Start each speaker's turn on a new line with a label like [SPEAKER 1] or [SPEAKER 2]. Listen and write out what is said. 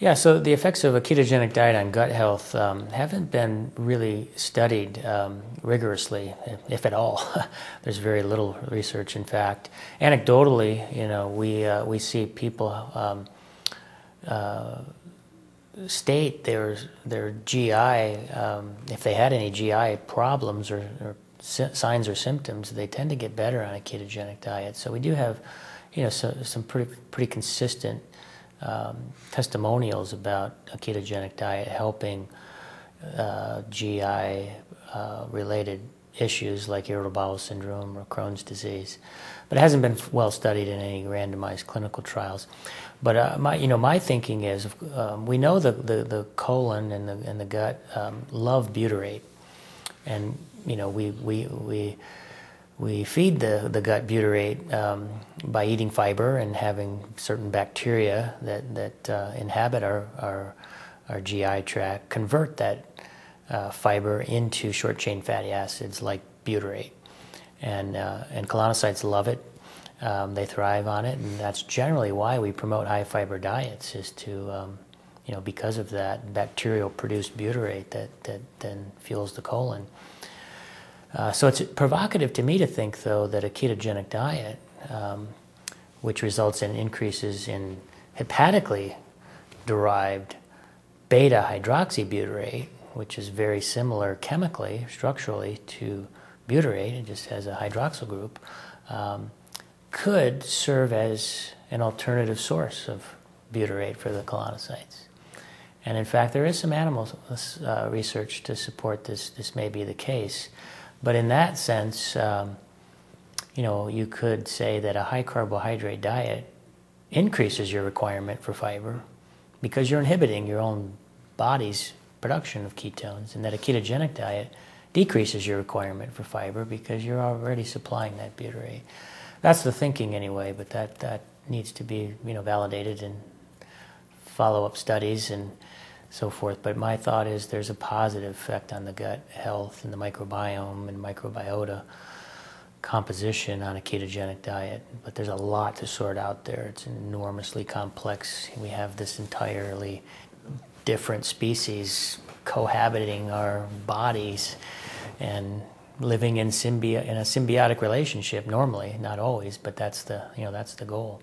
[SPEAKER 1] Yeah, so the effects of a ketogenic diet on gut health um, haven't been really studied um, rigorously, if at all. There's very little research, in fact. Anecdotally, you know, we uh, we see people um, uh, state their their GI um, if they had any GI problems or, or signs or symptoms, they tend to get better on a ketogenic diet. So we do have, you know, so, some pretty pretty consistent um, testimonials about a ketogenic diet helping uh, GI uh, related issues like irritable bowel syndrome or Crohn's disease. But it hasn't been well studied in any randomized clinical trials. But uh, my, you know, my thinking is um, we know the, the, the, colon and the, and the gut um, love butyrate. And, you know, we, we, we we feed the, the gut butyrate um, by eating fiber and having certain bacteria that, that uh, inhabit our, our, our, GI tract convert that uh, fiber into short chain fatty acids like butyrate. And, uh, and colonocytes love it. Um, they thrive on it, and that's generally why we promote high fiber diets, is to, um, you know, because of that bacterial produced butyrate that, that then fuels the colon. Uh, so it's provocative to me to think, though, that a ketogenic diet, um, which results in increases in hepatically derived beta hydroxybutyrate, which is very similar chemically, structurally to butyrate, it just has a hydroxyl group, um, could serve as an alternative source of butyrate for the colonocytes. And in fact, there is some animal uh, research to support this. This may be the case. But in that sense, um, you know, you could say that a high carbohydrate diet increases your requirement for fiber because you're inhibiting your own body's production of ketones, and that a ketogenic diet decreases your requirement for fiber because you're already supplying that butyrate. That's the thinking anyway, but that, that needs to be you know validated in follow-up studies and so forth. But my thought is there's a positive effect on the gut health and the microbiome and microbiota composition on a ketogenic diet. But there's a lot to sort out there. It's enormously complex. We have this entirely different species cohabiting our bodies and living in symbi- in a symbiotic relationship normally not always but that's the you know that's the goal